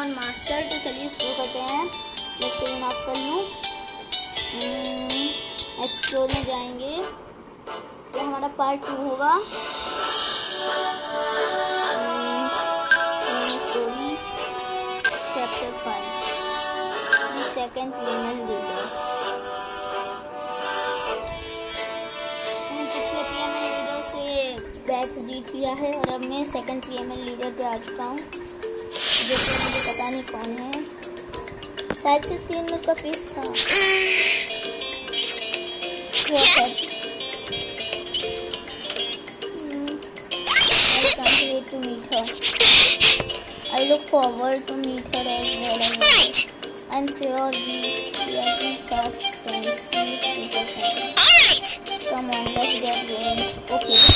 On master तो चलिए शुरू करते हैं। इसको मैं माफ़ कर लूँ। एक्सप्लोर हम्म, में जाएँगे। तो हमारा पार्ट टू होगा? स्टोरी चैप्टर फाइव सेकेंड प्लेनल लीडर बैच जीत लिया है और अब मैं second P M L leader पे आ चुका हूँ। जो मुझे पता नहीं कौन है शायद से स्क्रीन में उसका फेस था. I look forward to meet her as well. I'm sure we are be fast friends. Alright! Come on, let's get going. Okay.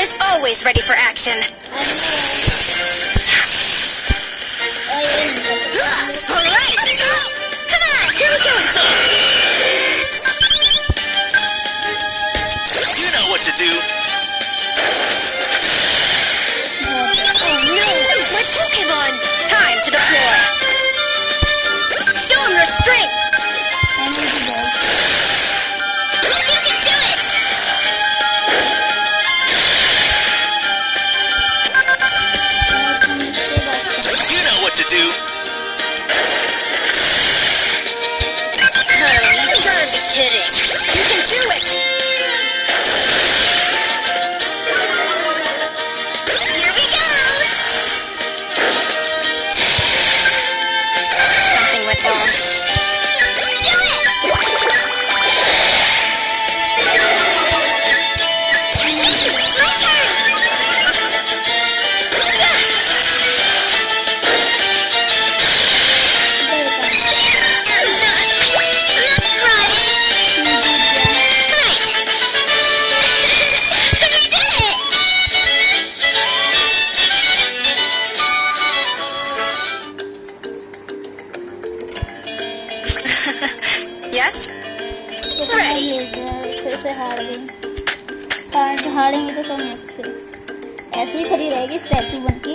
Is always ready for action. फिर से हार गई हार हारेंगे तो सब मुझसे ऐसे ही खड़ी रहेगी स्टैचू बन की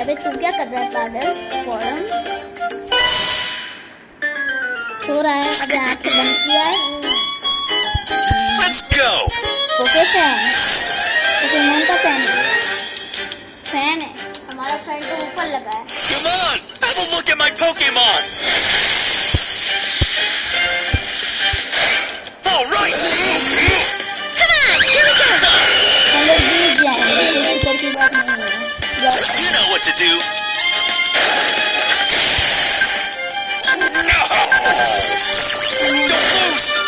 अबे तू क्या कर रहा है पागल फॉरम सो रहा है अबे आँख बंद किया है Let's go! Okay fan Pokemon का फ़ैन है फ़ैन है हमारा फ़ैन तो ऊपर लगा है my Pokemon! Alright! Come on, here we go. You know what to do! No! Don't lose!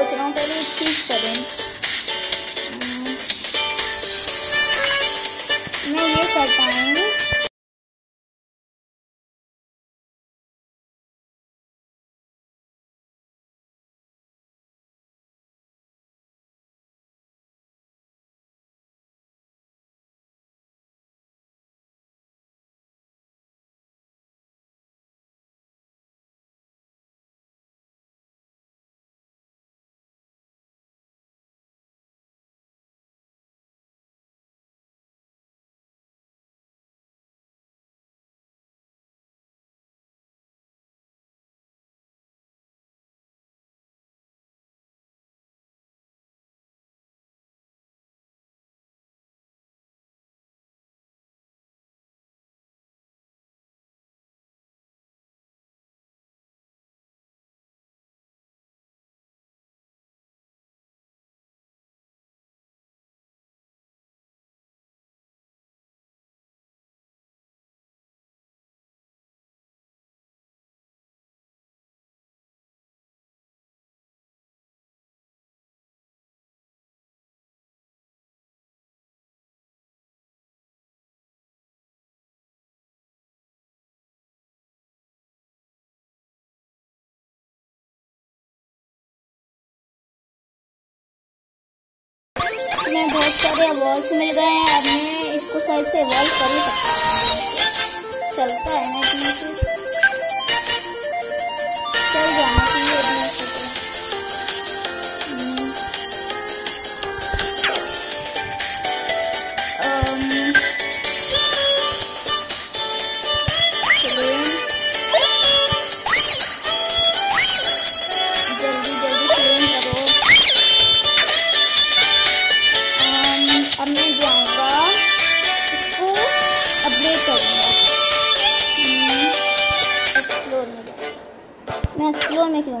एक चीज़ सोच रहा हूँ इसमें बहुत सारे अवार्ड्स मिल गए हैं। अब मैं इसको सही से इवॉल्व कर। ही सकता हूँ चलता है ना। जाऊँगा मैं एक्सप्लोर में क्यों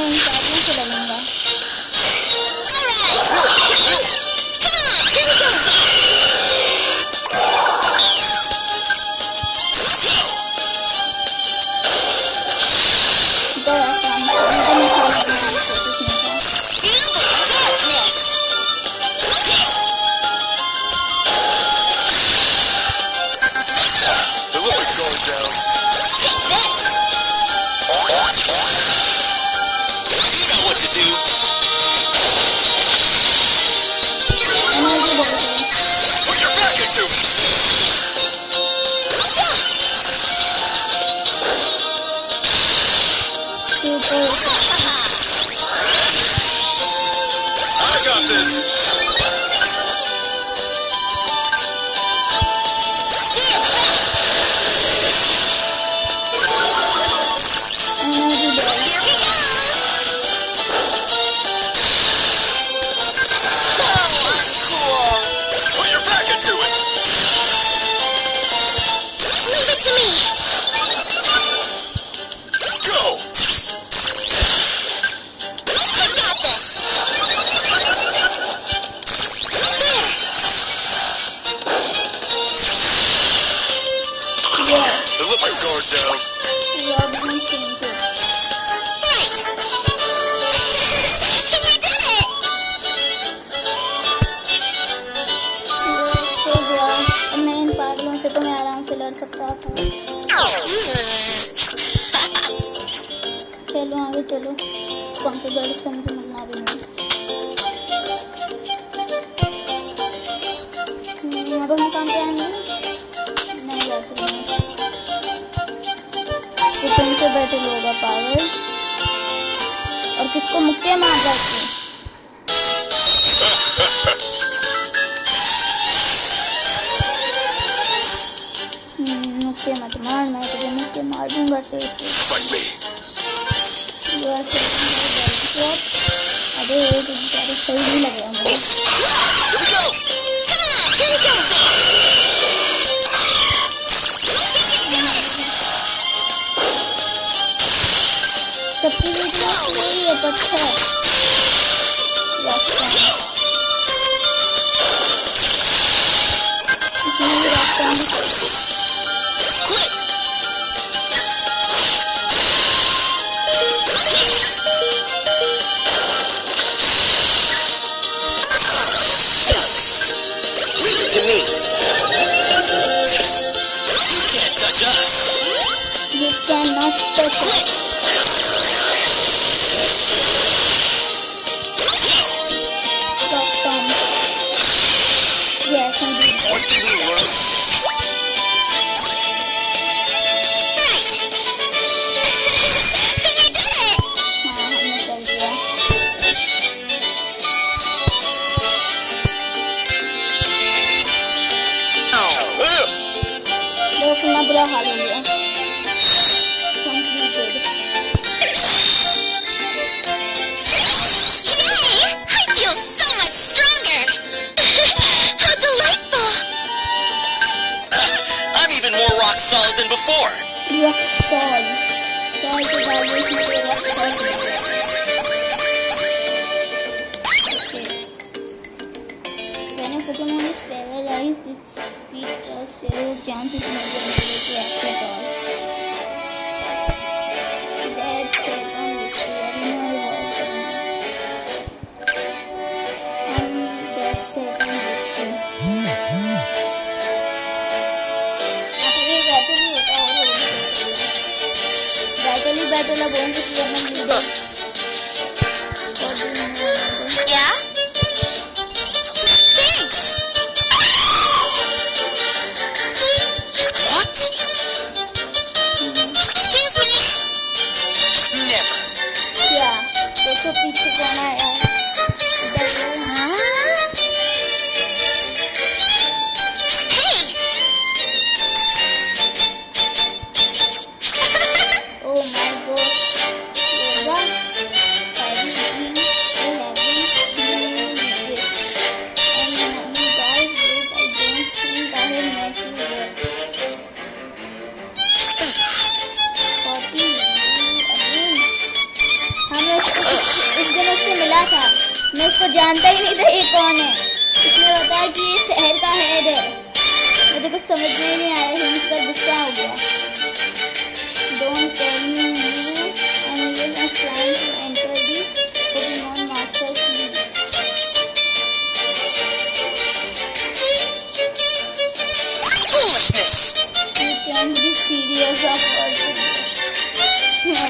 Thank you. किसको मुक्के मार जाती हम्म, मुक्के मत मार मैं तुझे मुक्के मार दूँगा तेरे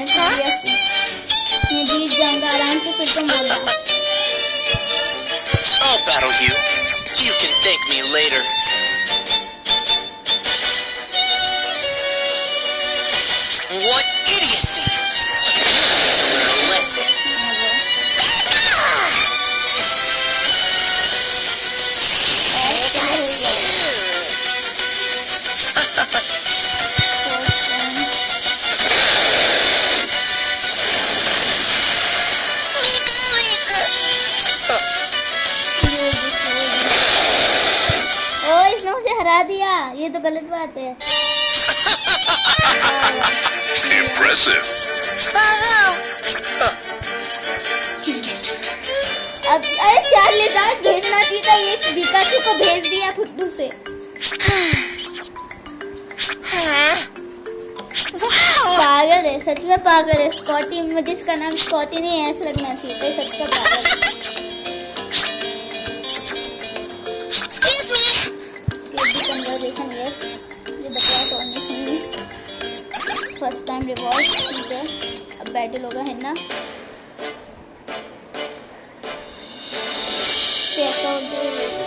this. मैं serious हूँ। मैं जीत जाऊंगा आराम से फिर तुम बोलना I'll battle you. You can thank me later. What हरा दिया ये तो गलत बात है। अब अरे चार्ली दास भेजना चाहिए था ये पिकाचू को भेज दिया फुट्टू से। पागल है सच में पागल है। स्कॉटी मुझे इसका नाम स्कॉटी नहीं ऐसा लगना चाहिए सच का पागल है। फ़र्स्ट टाइम रिवॉल्व ठीक अब बैटल होगा है ना? Check out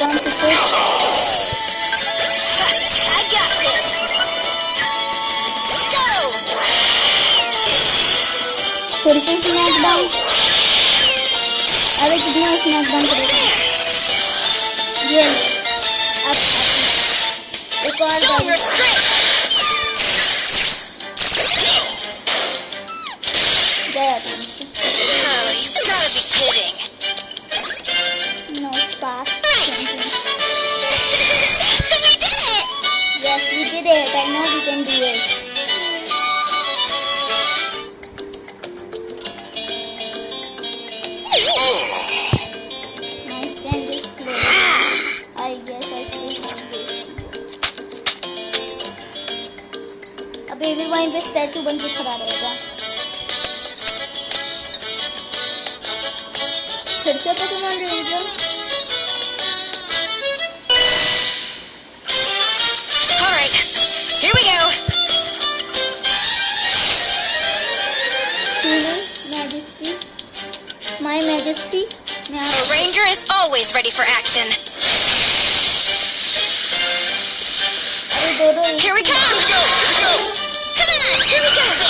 Welcome to Twitch. I got this. Go. फिर से स्नैकडाउन अरे कितना स्नैकडाउन करेगा ये ले। अब अब- अब एविल वाइन पे स्टैचू बन के खड़ा रहेगा फिर से Pokemon revision All right, here we go. Majesty my majesty मैं A ranger is always ready for action. अरे दोनों एक Here we come. Go! Go! Come on, here we go. Who cares?